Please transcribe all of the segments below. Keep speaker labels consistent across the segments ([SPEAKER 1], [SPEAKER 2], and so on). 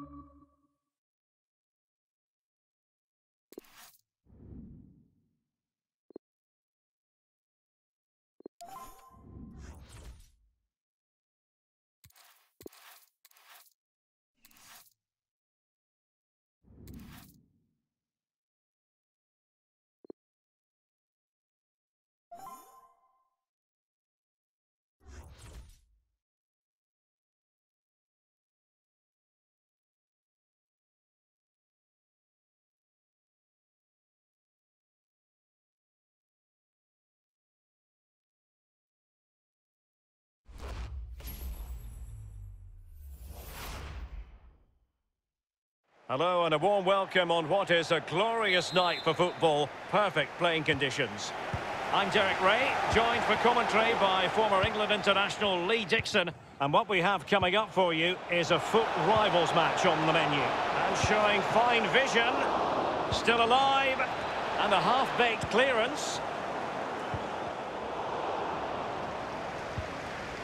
[SPEAKER 1] Mm-hmm. Hello and a warm welcome on what is a glorious night for football. Perfect playing conditions. I'm Derek Ray, joined for commentary by former England international Lee Dixon. And what we have coming up for you is a FUT rivals match on the menu. And showing fine vision, still alive, and a half-baked clearance.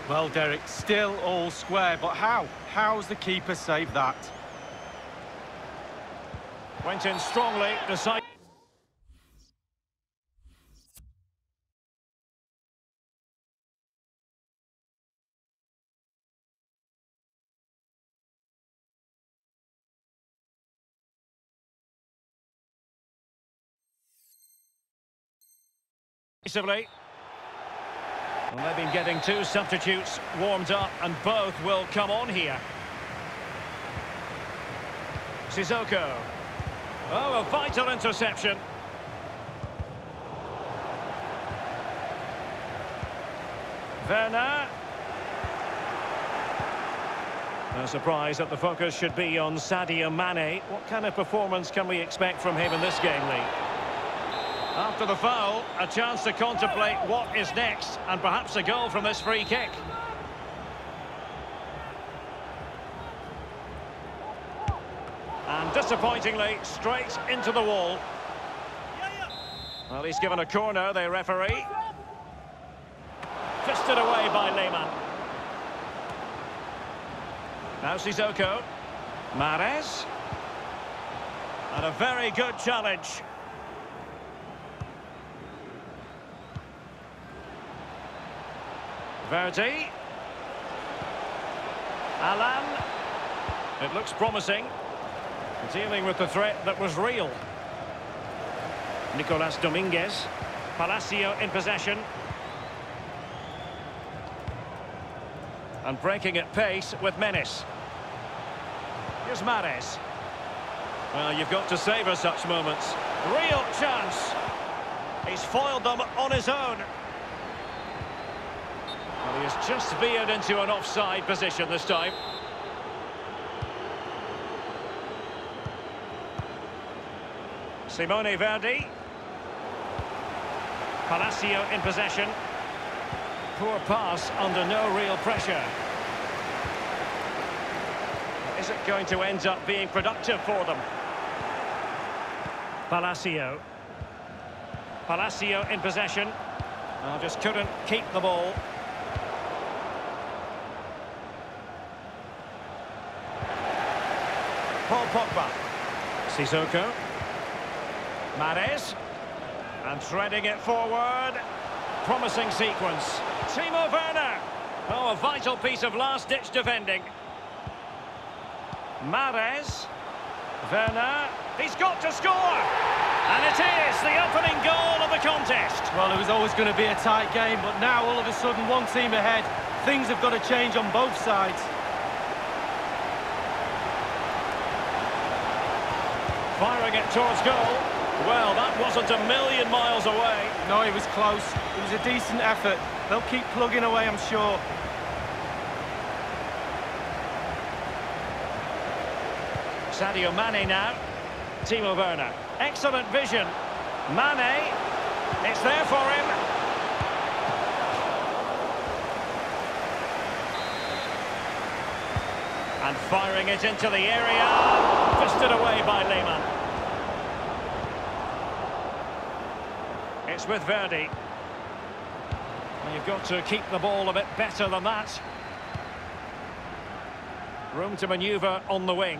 [SPEAKER 2] Well, Derek, still all square, but how? How's the keeper saved that?
[SPEAKER 1] Went in strongly, decided... Well, they've been getting two substitutes warmed up, and both will come on here. Sissoko. Oh, a vital interception. Werner. No surprise that the focus should be on Sadio Mane. What kind of performance can we expect from him in this game, Lee? After the foul, a chance to contemplate what is next, and perhaps a goal from this free kick. And disappointingly, straight into the wall. Well, he's given a corner, the referee. Fisted away by Lehmann. Now Sissoko. Mahrez. And a very good challenge. Verdi. Alan. It looks promising. Dealing with the threat that was real. Nicolas Dominguez. Palacio in possession. And breaking at pace with menace. Here's Mahrez. Well, you've got to savour such moments. Real chance. He's foiled them on his own. Well, he has just veered into an offside position this time. Simone Verdi. Palacio in possession. Poor pass under no real pressure. Is it going to end up being productive for them? Palacio. Palacio in possession. Oh, just couldn't keep the ball. Paul Pogba. Sissoko. Mahrez. And threading it forward. Promising sequence. Timo Werner. Oh, a vital piece of last-ditch defending. Mahrez. Werner. He's got to score! And it is the opening goal of the contest.
[SPEAKER 2] Well, it was always going to be a tight game, but now all of a sudden one team ahead. Things have got to change on both sides.
[SPEAKER 1] Firing it towards goal. Well, that wasn't a million miles away.
[SPEAKER 2] No, it was close. It was a decent effort. They'll keep plugging away, I'm sure.
[SPEAKER 1] Sadio Mane now. Timo Werner. Excellent vision. Mane. It's there for him. And firing it into the area. Fisted away by Lehmann. It's with Verdi. And you've got to keep the ball a bit better than that. Room to manoeuvre on the wing.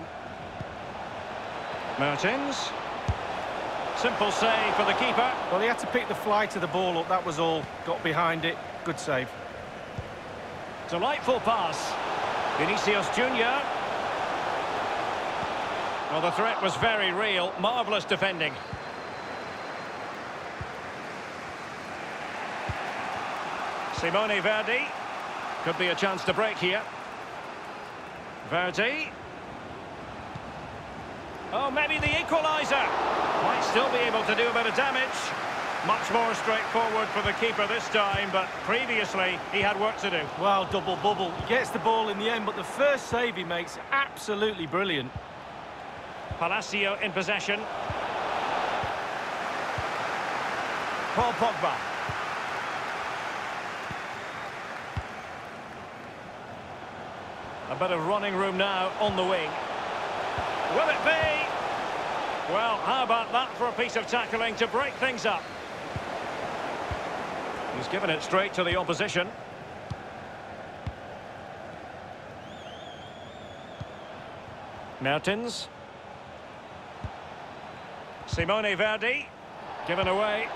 [SPEAKER 1] Mertens. Simple save for the keeper.
[SPEAKER 2] Well, he had to pick the flight of the ball up, that was all. Got behind it. Good save.
[SPEAKER 1] Delightful pass. Vinicius Junior. Well, the threat was very real. Marvellous defending. Simone Verdi. Could be a chance to break here. Verdi. Oh, maybe the equaliser. Might still be able to do a bit of damage. Much more straightforward for the keeper this time, but previously he had work to do.
[SPEAKER 2] Well, double bubble. He gets the ball in the end, but the first save he makes, absolutely brilliant.
[SPEAKER 1] Palacio in possession. Paul Pogba. A bit of running room now on the wing. Will it be? Well, how about that for a piece of tackling to break things up? He's given it straight to the opposition. Mertens. Simone Verdi. Given away.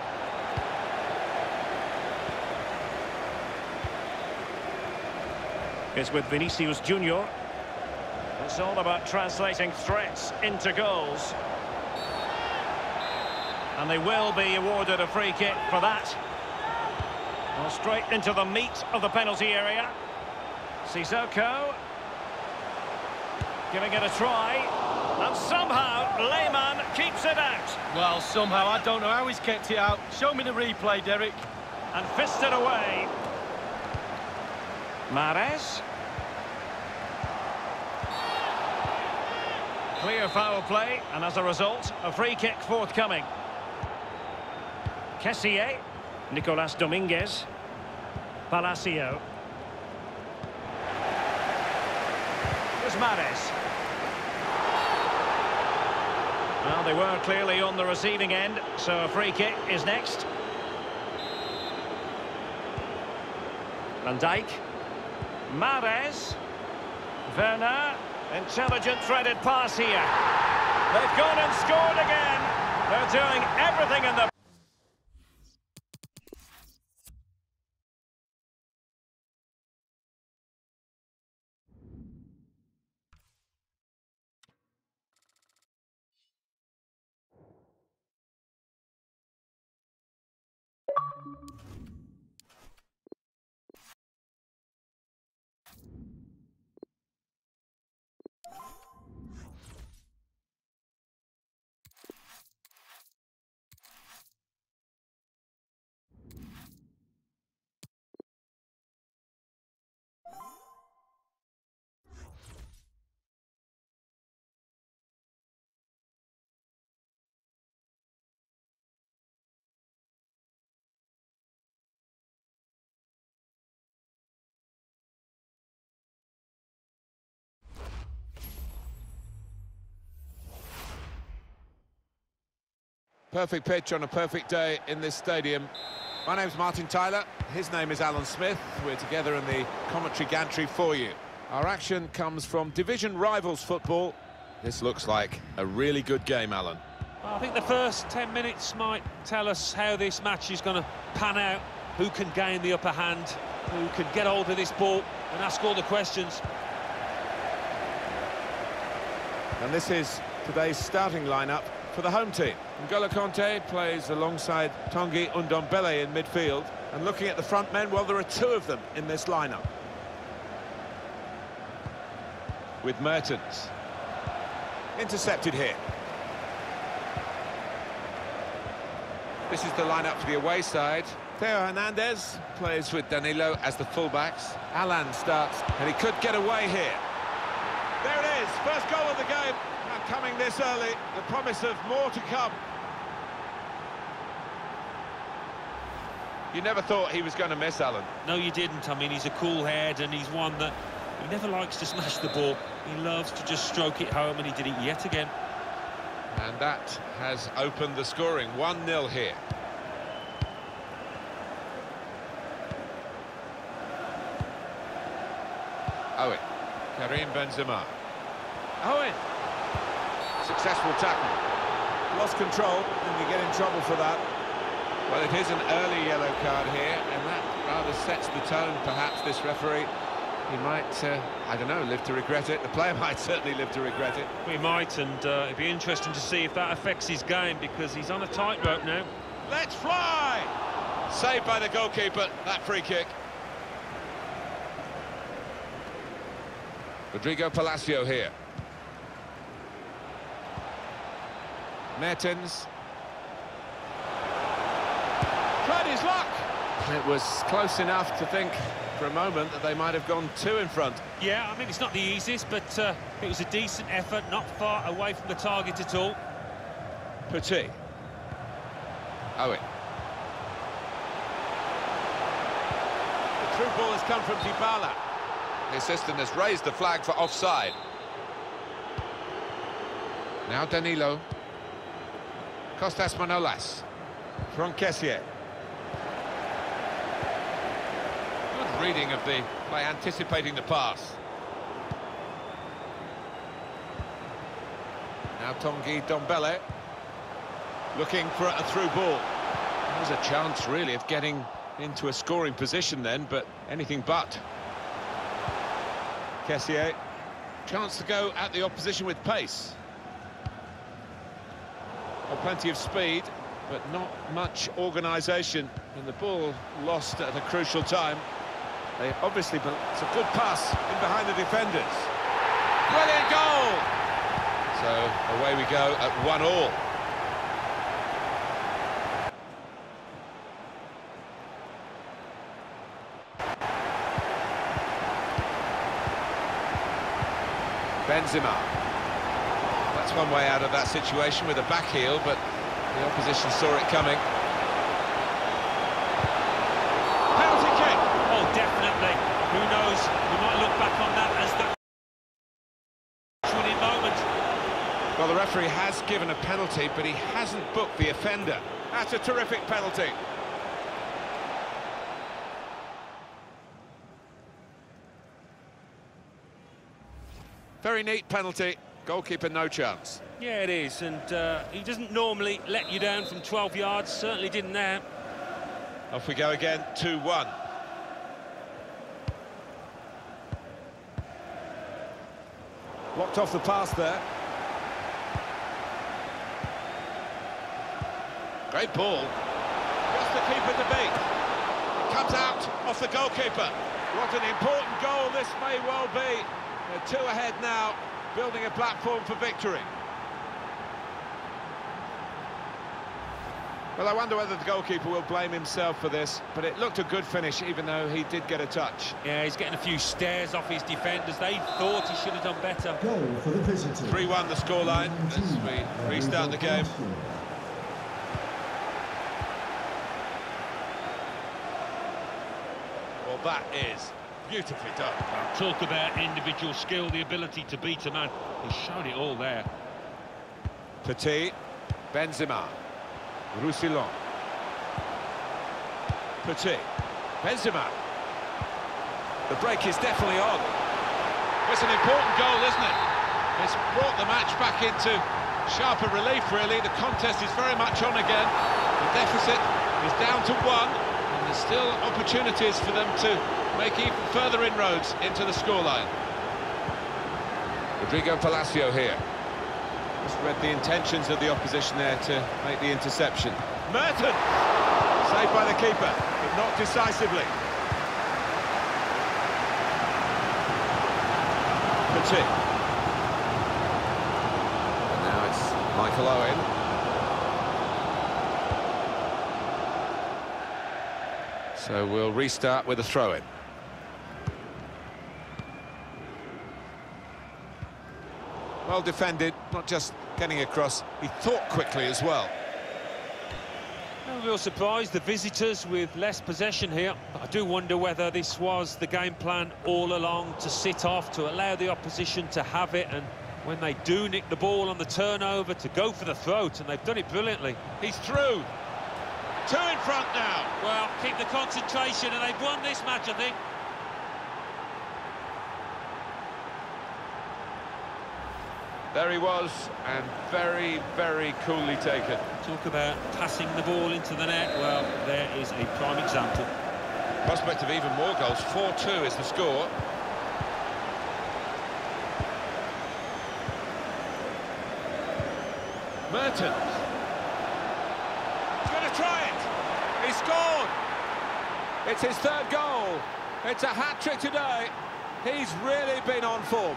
[SPEAKER 1] It's with Vinicius Junior. It's all about translating threats into goals. And they will be awarded a free kick for that. Well, straight into the meat of the penalty area. Sissoko. Giving it a try. And somehow, Lehmann keeps it out.
[SPEAKER 2] Well, somehow, I don't know how he's kept it out. Show me the replay, Derek.
[SPEAKER 1] And fisted away. Mahrez. Clear foul play, and as a result, a free kick forthcoming. Kessié. Nicolas Dominguez. Palacio. Here's Mahrez. Well, they were clearly on the receiving end, so a free kick is next. Van Dijk. Mahrez. Werner. Intelligent threaded pass here. They've gone and scored again. They're doing everything in the...
[SPEAKER 3] Perfect pitch on a perfect day in this stadium. My name's Martin Tyler, his name is Alan Smith. We're together in the commentary gantry for you. Our action comes from division rivals football. This looks like a really good game, Alan.
[SPEAKER 4] I think the first 10 minutes might tell us how this match is going to pan out, who can gain the upper hand, who can get hold of this ball and ask all the questions.
[SPEAKER 3] And this is today's starting lineup for the home team. N'Golo Kanté plays alongside Tanguy Ndombele in midfield. And looking at the front men, well, there are two of them in this lineup. With Mertens. Intercepted here. This is the lineup for the away side. Theo Hernandez plays with Danilo as the fullbacks. Alan starts, and he could get away here. There it is, first goal of the game. Coming this early, the promise of more to come. You never thought he was going to miss, Alan.
[SPEAKER 4] No, you didn't. I mean, he's a cool head and he's one that he never likes to smash the ball. He loves to just stroke it home and he did it yet again.
[SPEAKER 3] And that has opened the scoring. 1-0 here. Owen. Karim Benzema. Owen. Successful tackle.
[SPEAKER 5] Lost control, and you get in trouble for that.
[SPEAKER 3] Well, it is an early yellow card here, and that rather sets the tone, perhaps, this referee. He might, uh, I don't know, live to regret it. The player might certainly live to regret it.
[SPEAKER 4] We might, and uh, it'd be interesting to see if that affects his game, because he's on a tightrope now.
[SPEAKER 3] Let's fly! Saved by the goalkeeper, that free kick. Rodrigo Palacio here. Mertens. Tried his luck! It was close enough to think for a moment that they might have gone two in front.
[SPEAKER 4] Yeah, I mean, it's not the easiest, but uh, it was a decent effort, not far away from the target at all.
[SPEAKER 3] Petit. Owen. The through ball has come from Dybala. The assistant has raised the flag for offside. Now Danilo. Costas Manolas. From Kessié. Good reading of the by anticipating the pass. Now Tanguy Ndombele. Looking for a through ball. There's a chance, really, of getting into a scoring position then, but anything but. Kessié. Chance to go at the opposition with pace. Plenty of speed, but not much organisation. And the ball lost at a crucial time. They obviously, but it's a good pass in behind the defenders. Brilliant goal! So away we go at one all. Benzema. That's one way out of that situation with a back heel, but the opposition saw it coming. Penalty kick!
[SPEAKER 4] Oh, definitely. Who knows? We might look back on that as the winning moment.
[SPEAKER 3] Well, the referee has given a penalty, but he hasn't booked the offender. That's a terrific penalty. Very neat penalty. Goalkeeper, no chance.
[SPEAKER 4] Yeah, it is, and uh, he doesn't normally let you down from 12 yards, certainly didn't there.
[SPEAKER 3] Off we go again, 2-1.
[SPEAKER 5] Blocked off the pass there.
[SPEAKER 3] Great ball. Just the keeper to beat. It comes out off the goalkeeper. What an important goal this may well be. They're two ahead now, building a platform for victory. Well, I wonder whether the goalkeeper will blame himself for this, but it looked a good finish, even though he did get a touch.
[SPEAKER 4] Yeah, he's getting a few stares off his defenders. They thought he should have done better.
[SPEAKER 6] Goal for the visitor.
[SPEAKER 3] 3-1 the scoreline as we restart the game. Well, that is beautifully done.
[SPEAKER 4] Talk about individual skill, the ability to beat a man. He showed it all there.
[SPEAKER 3] Petit, Benzema, Roussillon. Petit, Benzema. The break is definitely on. It's an important goal, isn't it? It's brought the match back into sharper relief, really. The contest is very much on again. The deficit is down to one, there's still opportunities for them to make even further inroads into the scoreline. Rodrigo Palacio here. Just read the intentions of the opposition there to make the interception. Mertens! Saved by the keeper, but not decisively. Petit. And now it's Michael Owen. So we'll restart with a throw-in. Well defended, not just getting across, he thought quickly as well.
[SPEAKER 4] No real surprise, the visitors with less possession here. But I do wonder whether this was the game plan all along, to sit off, to allow the opposition to have it, and when they do nick the ball on the turnover, to go for the throat, and they've done it brilliantly.
[SPEAKER 3] He's through. Two in front now.
[SPEAKER 4] Well, keep the concentration, and they've won this match, I think.
[SPEAKER 3] There he was, and very, very coolly taken.
[SPEAKER 4] Talk about passing the ball into the net. Well, there is a prime example.
[SPEAKER 3] Prospect of even more goals. 4-2 is the score. Mertens. Try it. He scored. It's his third goal. It's a hat-trick today. He's really been on form.